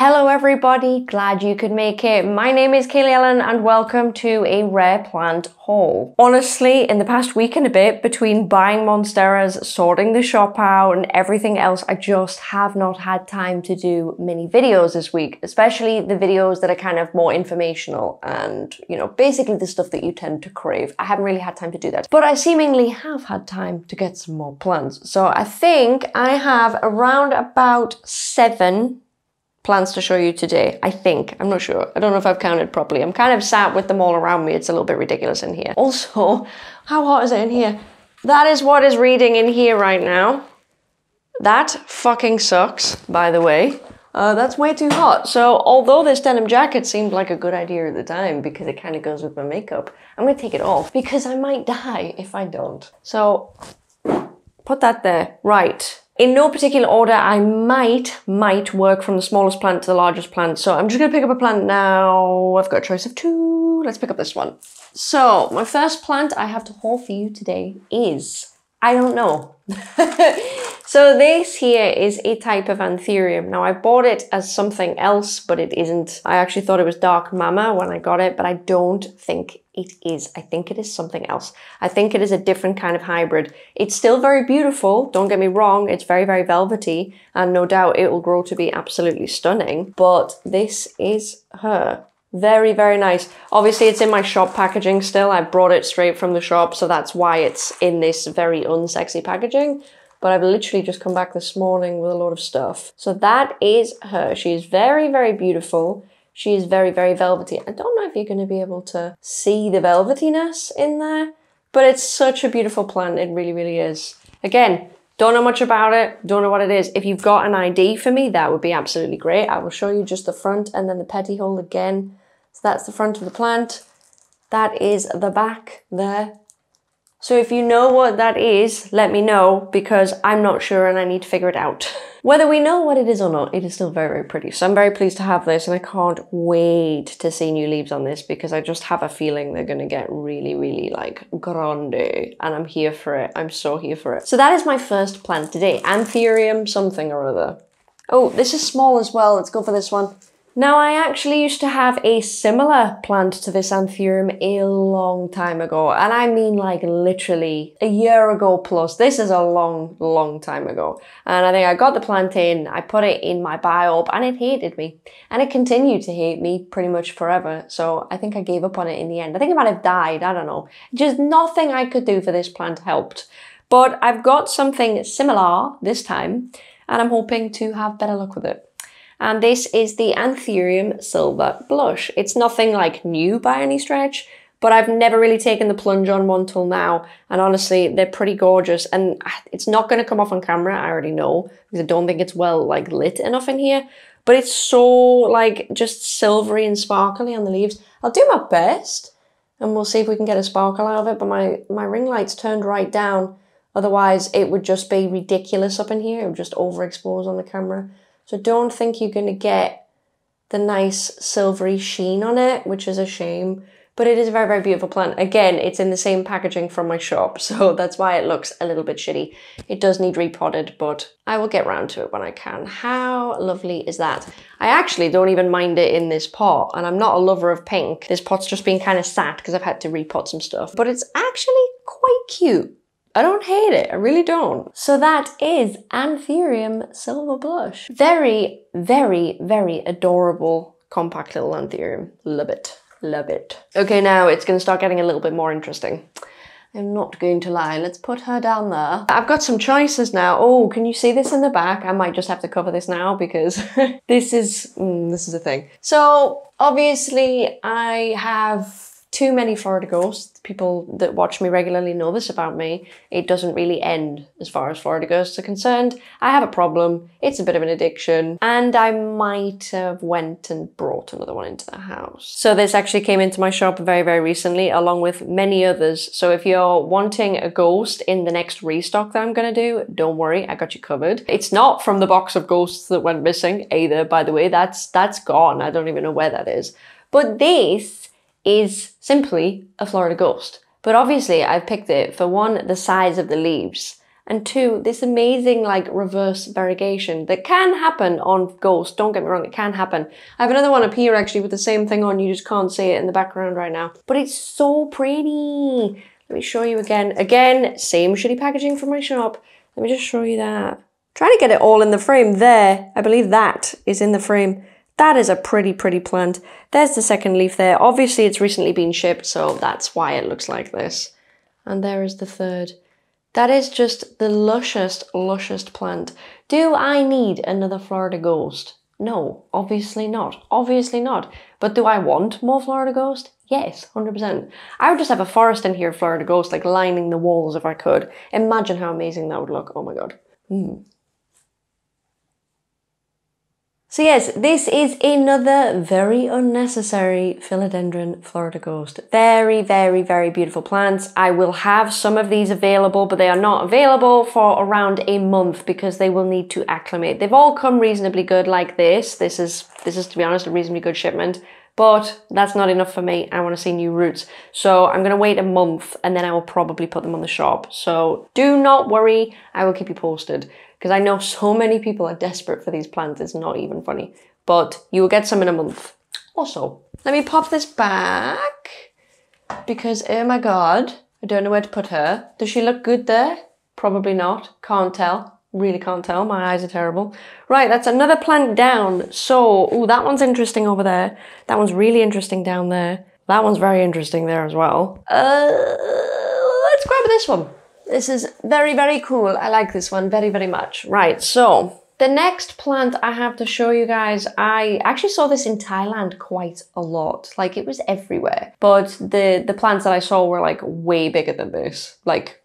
Hello everybody, glad you could make it. My name is Kaylee Ellen and welcome to a rare plant haul. Honestly, in the past week and a bit, between buying Monsteras, sorting the shop out and everything else, I just have not had time to do many videos this week, especially the videos that are kind of more informational and, you know, basically the stuff that you tend to crave. I haven't really had time to do that, but I seemingly have had time to get some more plants. So I think I have around about seven plants to show you today, I think. I'm not sure. I don't know if I've counted properly. I'm kind of sat with them all around me. It's a little bit ridiculous in here. Also, how hot is it in here? That is what is reading in here right now. That fucking sucks, by the way. Uh, that's way too hot. So although this denim jacket seemed like a good idea at the time because it kind of goes with my makeup, I'm to take it off because I might die if I don't. So put that there. Right. In no particular order, I might, might work from the smallest plant to the largest plant. So I'm just gonna pick up a plant now. I've got a choice of two. Let's pick up this one. So my first plant I have to haul for you today is, I don't know. So this here is a type of anthurium. Now I bought it as something else, but it isn't. I actually thought it was Dark Mama when I got it, but I don't think it is. I think it is something else. I think it is a different kind of hybrid. It's still very beautiful, don't get me wrong. It's very, very velvety, and no doubt it will grow to be absolutely stunning. But this is her. Very, very nice. Obviously, it's in my shop packaging still. I brought it straight from the shop, so that's why it's in this very unsexy packaging but I've literally just come back this morning with a lot of stuff. So that is her. She is very, very beautiful. She is very, very velvety. I don't know if you're going to be able to see the velvetiness in there, but it's such a beautiful plant. It really, really is. Again, don't know much about it, don't know what it is. If you've got an ID for me, that would be absolutely great. I will show you just the front and then the petiole again. So that's the front of the plant. That is the back there. So if you know what that is, let me know because I'm not sure and I need to figure it out. Whether we know what it is or not, it is still very, very pretty. So I'm very pleased to have this and I can't wait to see new leaves on this because I just have a feeling they're going to get really, really like grande and I'm here for it. I'm so here for it. So that is my first plant today, Anthurium something or other. Oh, this is small as well. Let's go for this one. Now, I actually used to have a similar plant to this anthurium a long time ago, and I mean like literally a year ago plus. This is a long, long time ago. And I think I got the plant in, I put it in my biop, and it hated me. And it continued to hate me pretty much forever. So I think I gave up on it in the end. I think it might have died, I don't know. Just nothing I could do for this plant helped. But I've got something similar this time, and I'm hoping to have better luck with it and this is the Anthurium Silver Blush. It's nothing like new by any stretch, but I've never really taken the plunge on one till now, and honestly, they're pretty gorgeous, and it's not going to come off on camera, I already know, because I don't think it's well like lit enough in here, but it's so like just silvery and sparkly on the leaves. I'll do my best, and we'll see if we can get a sparkle out of it, but my, my ring light's turned right down, otherwise it would just be ridiculous up in here, it would just overexpose on the camera. So don't think you're going to get the nice silvery sheen on it, which is a shame. But it is a very, very beautiful plant. Again, it's in the same packaging from my shop, so that's why it looks a little bit shitty. It does need repotted, but I will get round to it when I can. How lovely is that? I actually don't even mind it in this pot, and I'm not a lover of pink. This pot's just been kind of sat because I've had to repot some stuff, but it's actually quite cute. I don't hate it, I really don't. So that is Anthurium Silver Blush. Very, very, very adorable compact little Anthurium. Love it, love it. Okay, now it's gonna start getting a little bit more interesting. I'm not going to lie, let's put her down there. I've got some choices now. Oh, can you see this in the back? I might just have to cover this now because this is, mm, this is a thing. So obviously I have too many Florida ghosts. People that watch me regularly know this about me. It doesn't really end as far as Florida ghosts are concerned. I have a problem. It's a bit of an addiction. And I might have went and brought another one into the house. So this actually came into my shop very, very recently, along with many others. So if you're wanting a ghost in the next restock that I'm going to do, don't worry, I got you covered. It's not from the box of ghosts that went missing either, by the way. That's, that's gone. I don't even know where that is. But this is simply a Florida ghost. But obviously I've picked it for one, the size of the leaves, and two, this amazing like reverse variegation that can happen on ghosts. Don't get me wrong, it can happen. I have another one up here actually with the same thing on, you just can't see it in the background right now. But it's so pretty. Let me show you again. Again, same shitty packaging from my shop. Let me just show you that. Trying to get it all in the frame there. I believe that is in the frame. That is a pretty, pretty plant. There's the second leaf there. Obviously, it's recently been shipped, so that's why it looks like this. And there is the third. That is just the lushest, lushest plant. Do I need another Florida Ghost? No, obviously not. Obviously not. But do I want more Florida Ghost? Yes, 100%. I would just have a forest in here, Florida Ghost, like lining the walls if I could. Imagine how amazing that would look. Oh my god. Mm. So yes, this is another very unnecessary Philodendron Florida Ghost. Very, very, very beautiful plants. I will have some of these available, but they are not available for around a month because they will need to acclimate. They've all come reasonably good like this. This is, this is to be honest, a reasonably good shipment. But that's not enough for me. I want to see new roots. So I'm going to wait a month and then I will probably put them on the shop. So do not worry. I will keep you posted because I know so many people are desperate for these plants. It's not even funny. But you will get some in a month. Also, let me pop this back because, oh my god, I don't know where to put her. Does she look good there? Probably not. Can't tell. Really can't tell. My eyes are terrible. Right, that's another plant down. So, oh, that one's interesting over there. That one's really interesting down there. That one's very interesting there as well. Uh, let's grab this one. This is very, very cool. I like this one very, very much. Right, so the next plant I have to show you guys, I actually saw this in Thailand quite a lot. Like it was everywhere. But the, the plants that I saw were like way bigger than this. Like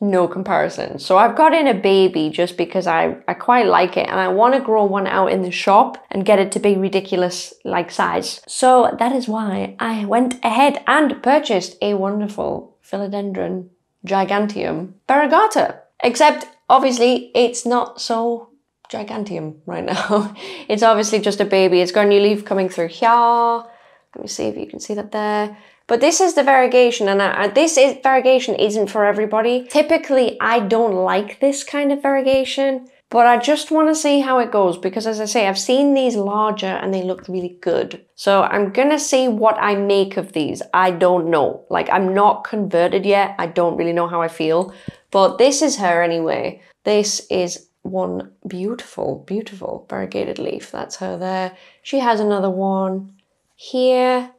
no comparison. So I've got in a baby just because I, I quite like it and I want to grow one out in the shop and get it to be ridiculous like size. So that is why I went ahead and purchased a wonderful philodendron Giganteum variegata. Except, obviously, it's not so giganteum right now. it's obviously just a baby. It's got a new leaf coming through here. Let me see if you can see that there. But this is the variegation, and I, this is, variegation isn't for everybody. Typically, I don't like this kind of variegation but I just want to see how it goes because as I say, I've seen these larger and they look really good. So I'm going to see what I make of these. I don't know. Like I'm not converted yet. I don't really know how I feel. But this is her anyway. This is one beautiful, beautiful variegated leaf. That's her there. She has another one here,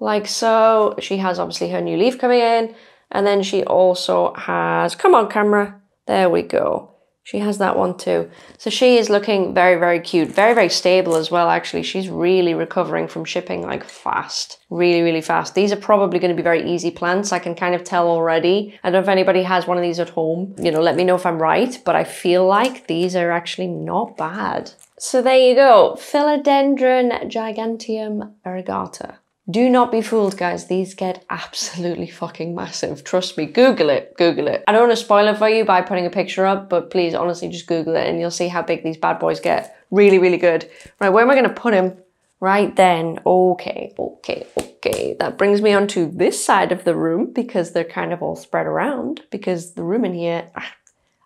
like so. She has obviously her new leaf coming in. And then she also has, come on camera, there we go. She has that one too. So she is looking very, very cute. Very, very stable as well, actually. She's really recovering from shipping like fast. Really, really fast. These are probably going to be very easy plants. I can kind of tell already. I don't know if anybody has one of these at home. You know, let me know if I'm right. But I feel like these are actually not bad. So there you go. Philodendron giganteum variegata. Do not be fooled, guys. These get absolutely fucking massive. Trust me. Google it. Google it. I don't want to spoil it for you by putting a picture up, but please, honestly, just Google it and you'll see how big these bad boys get. Really, really good. Right, where am I going to put him? Right then. Okay, okay, okay. That brings me onto this side of the room because they're kind of all spread around because the room in here... Ah,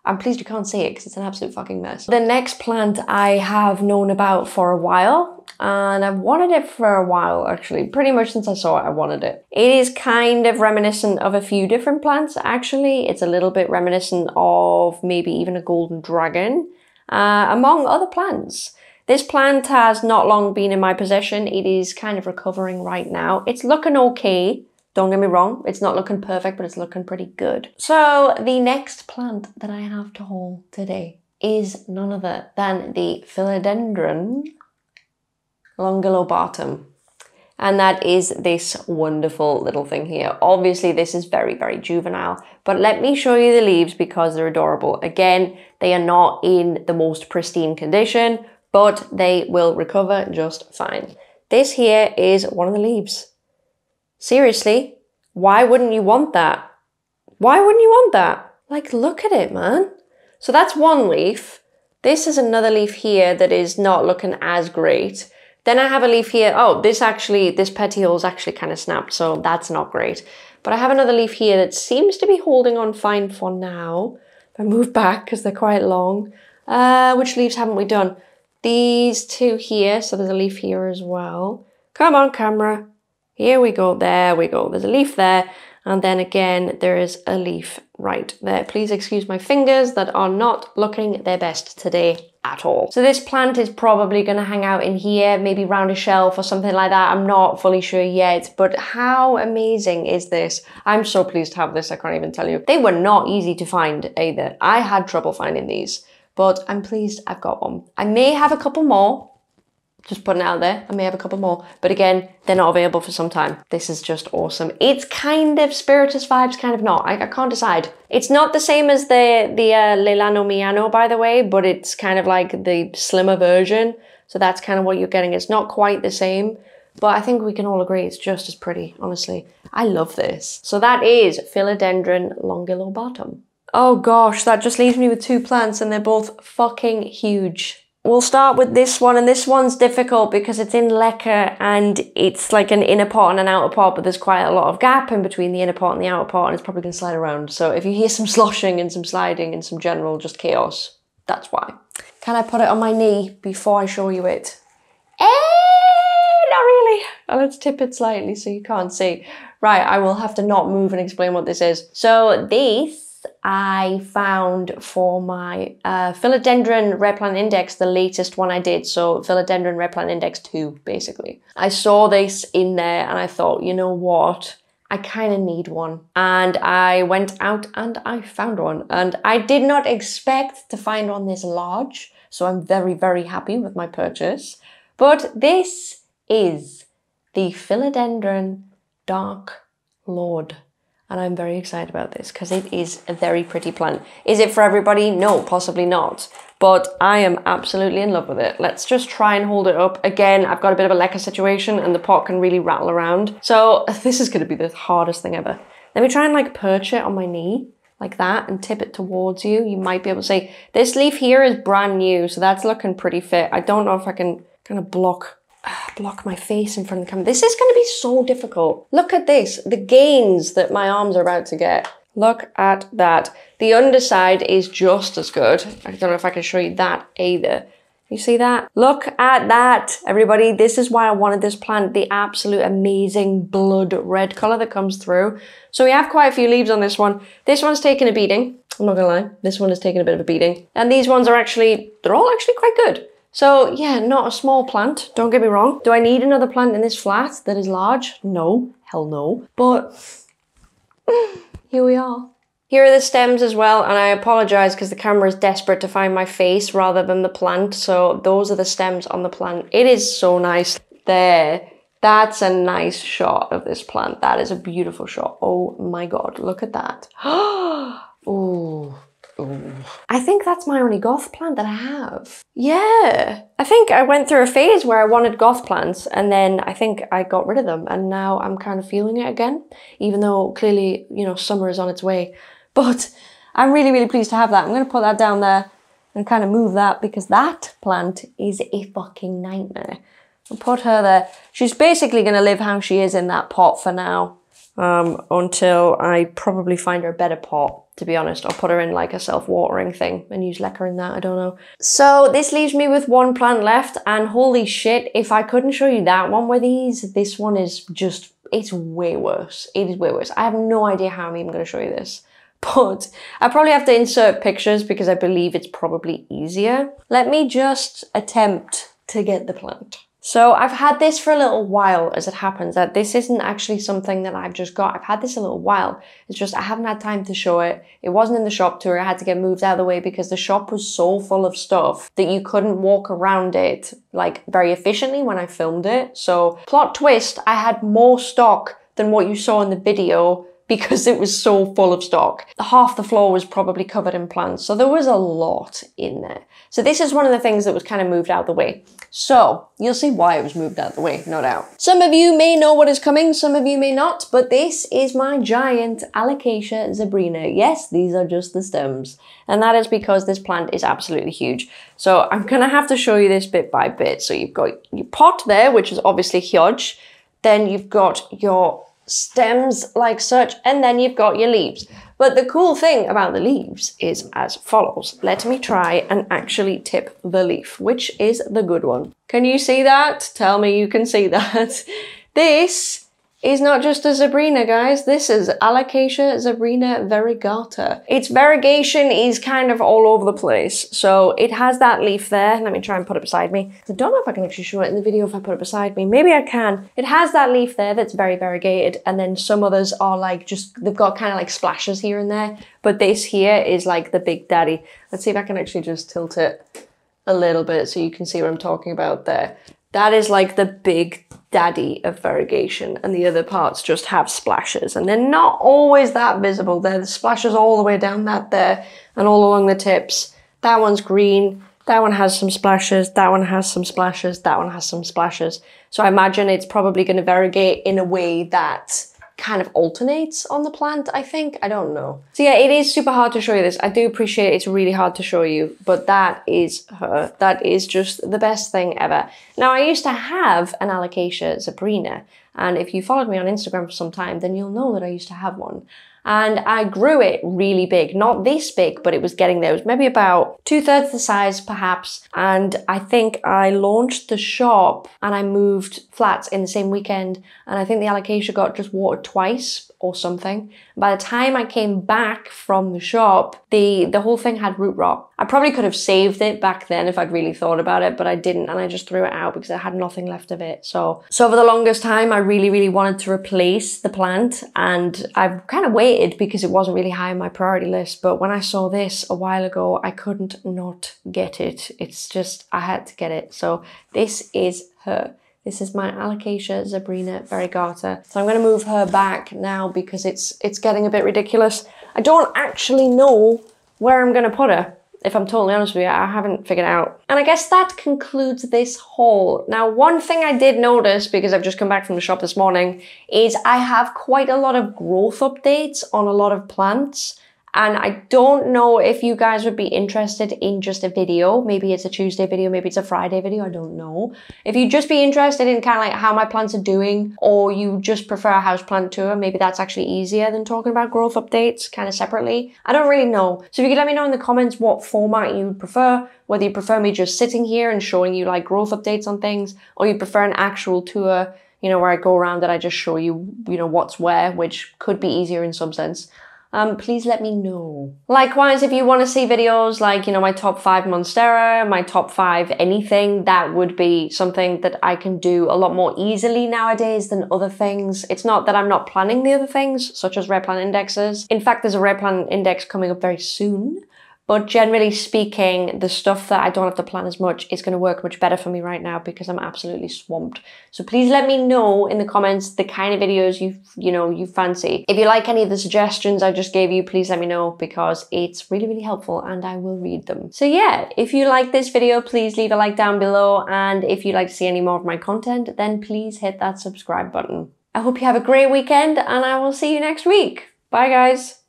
I'm pleased you can't see it because it's an absolute fucking mess. The next plant I have known about for a while and I've wanted it for a while actually. Pretty much since I saw it, I wanted it. It is kind of reminiscent of a few different plants actually. It's a little bit reminiscent of maybe even a golden dragon, uh, among other plants. This plant has not long been in my possession. It is kind of recovering right now. It's looking okay. Don't get me wrong, it's not looking perfect, but it's looking pretty good. So the next plant that I have to haul today is none other than the philodendron longilobatum. And that is this wonderful little thing here. Obviously, this is very, very juvenile, but let me show you the leaves because they're adorable. Again, they are not in the most pristine condition, but they will recover just fine. This here is one of the leaves. Seriously, why wouldn't you want that? Why wouldn't you want that? Like, look at it, man. So that's one leaf. This is another leaf here that is not looking as great. Then I have a leaf here. Oh, this actually, this petiole is actually kind of snapped, so that's not great. But I have another leaf here that seems to be holding on fine for now. I move back because they're quite long. Uh, which leaves haven't we done? These two here, so there's a leaf here as well. Come on, camera. Here we go, there we go. There's a leaf there, and then again, there is a leaf right there. Please excuse my fingers that are not looking their best today at all. So this plant is probably going to hang out in here, maybe round a shelf or something like that. I'm not fully sure yet, but how amazing is this? I'm so pleased to have this, I can't even tell you. They were not easy to find either. I had trouble finding these but I'm pleased I've got one. I may have a couple more, just putting it out there. I may have a couple more, but again, they're not available for some time. This is just awesome. It's kind of Spiritus vibes, kind of not. I, I can't decide. It's not the same as the, the uh, Lilano Miano, by the way, but it's kind of like the slimmer version. So that's kind of what you're getting. It's not quite the same, but I think we can all agree it's just as pretty, honestly. I love this. So that is Philodendron longilobatum. Oh gosh, that just leaves me with two plants and they're both fucking huge. We'll start with this one, and this one's difficult because it's in leca and it's like an inner pot and an outer pot, but there's quite a lot of gap in between the inner pot and the outer pot, and it's probably going to slide around. So if you hear some sloshing and some sliding and some general just chaos, that's why. Can I put it on my knee before I show you it? Eh, not really. let's tip it slightly so you can't see. Right, I will have to not move and explain what this is. So this I found for my uh, Philodendron Rare Plant Index, the latest one I did. So Philodendron Rare Plant Index 2, basically. I saw this in there and I thought, you know what? I kind of need one. And I went out and I found one. And I did not expect to find one this large. So I'm very, very happy with my purchase. But this is the Philodendron Dark Lord and I'm very excited about this because it is a very pretty plant. Is it for everybody? No, possibly not. But I am absolutely in love with it. Let's just try and hold it up. Again, I've got a bit of a leca situation and the pot can really rattle around. So this is going to be the hardest thing ever. Let me try and like perch it on my knee like that and tip it towards you. You might be able to say, this leaf here is brand new, so that's looking pretty fit. I don't know if I can kind of block block my face in front of the camera. This is going to be so difficult. Look at this, the gains that my arms are about to get. Look at that. The underside is just as good. I don't know if I can show you that either. You see that? Look at that, everybody. This is why I wanted this plant, the absolute amazing blood red color that comes through. So we have quite a few leaves on this one. This one's taken a beating. I'm not gonna lie. This one has taken a bit of a beating. And these ones are actually, they're all actually quite good. So yeah, not a small plant, don't get me wrong. Do I need another plant in this flat that is large? No, hell no. But here we are. Here are the stems as well, and I apologize because the camera is desperate to find my face rather than the plant. So those are the stems on the plant. It is so nice. There, that's a nice shot of this plant. That is a beautiful shot. Oh my God, look at that. oh, Ooh. I think that's my only goth plant that I have. Yeah. I think I went through a phase where I wanted goth plants and then I think I got rid of them and now I'm kind of feeling it again, even though clearly, you know, summer is on its way. But I'm really, really pleased to have that. I'm going to put that down there and kind of move that because that plant is a fucking nightmare. I'll put her there. She's basically going to live how she is in that pot for now um, until I probably find her a better pot to be honest. I'll put her in like a self-watering thing and use leca in that, I don't know. So this leaves me with one plant left and holy shit, if I couldn't show you that one with these, this one is just, it's way worse. It is way worse. I have no idea how I'm even going to show you this. But I probably have to insert pictures because I believe it's probably easier. Let me just attempt to get the plant. So I've had this for a little while as it happens that this isn't actually something that I've just got. I've had this a little while. It's just I haven't had time to show it. It wasn't in the shop tour. I had to get moved out of the way because the shop was so full of stuff that you couldn't walk around it like very efficiently when I filmed it. So plot twist, I had more stock than what you saw in the video because it was so full of stock. Half the floor was probably covered in plants, so there was a lot in there. So this is one of the things that was kind of moved out of the way. So you'll see why it was moved out of the way, no doubt. Some of you may know what is coming, some of you may not, but this is my giant Alocasia zebrina. Yes, these are just the stems. And that is because this plant is absolutely huge. So I'm gonna have to show you this bit by bit. So you've got your pot there, which is obviously huge. Then you've got your stems like such, and then you've got your leaves. But the cool thing about the leaves is as follows. Let me try and actually tip the leaf, which is the good one. Can you see that? Tell me you can see that. This is not just a Zebrina, guys. This is Alocasia Zebrina variegata. Its variegation is kind of all over the place. So it has that leaf there. Let me try and put it beside me. I don't know if I can actually show it in the video if I put it beside me. Maybe I can. It has that leaf there that's very variegated. And then some others are like just, they've got kind of like splashes here and there. But this here is like the big daddy. Let's see if I can actually just tilt it a little bit so you can see what I'm talking about there. That is like the big daddy of variegation and the other parts just have splashes and they're not always that visible. They're the splashes all the way down that there and all along the tips. That one's green, that one has some splashes, that one has some splashes, that one has some splashes. So I imagine it's probably going to variegate in a way that kind of alternates on the plant, I think. I don't know. So yeah, it is super hard to show you this. I do appreciate it's really hard to show you, but that is her. That is just the best thing ever. Now, I used to have an Alocasia zebrina, and if you followed me on Instagram for some time, then you'll know that I used to have one and I grew it really big. Not this big, but it was getting there. It was maybe about two thirds the size, perhaps. And I think I launched the shop and I moved flats in the same weekend. And I think the alocasia got just watered twice or something. By the time I came back from the shop, the, the whole thing had root rot. I probably could have saved it back then if I'd really thought about it, but I didn't and I just threw it out because I had nothing left of it. So, so for the longest time, I really, really wanted to replace the plant and I've kind of waited because it wasn't really high on my priority list. But when I saw this a while ago, I couldn't not get it. It's just, I had to get it. So this is her. This is my Alocasia Zebrina variegata. So I'm going to move her back now because it's it's getting a bit ridiculous. I don't actually know where I'm going to put her. If I'm totally honest with you, I haven't figured out. And I guess that concludes this haul. Now, one thing I did notice, because I've just come back from the shop this morning, is I have quite a lot of growth updates on a lot of plants. And I don't know if you guys would be interested in just a video. Maybe it's a Tuesday video, maybe it's a Friday video, I don't know. If you'd just be interested in kind of like how my plants are doing, or you just prefer a house plant tour, maybe that's actually easier than talking about growth updates kind of separately. I don't really know. So if you could let me know in the comments what format you prefer, whether you prefer me just sitting here and showing you like growth updates on things, or you prefer an actual tour you know, where I go around and I just show you, you know, what's where, which could be easier in some sense um, please let me know. Likewise, if you want to see videos like, you know, my top five Monstera, my top five anything, that would be something that I can do a lot more easily nowadays than other things. It's not that I'm not planning the other things, such as rare plant indexes. In fact, there's a rare plant index coming up very soon. But generally speaking, the stuff that I don't have to plan as much is going to work much better for me right now because I'm absolutely swamped. So please let me know in the comments the kind of videos you you know you fancy. If you like any of the suggestions I just gave you, please let me know because it's really really helpful and I will read them. So yeah, if you like this video, please leave a like down below and if you'd like to see any more of my content, then please hit that subscribe button. I hope you have a great weekend and I will see you next week. Bye guys.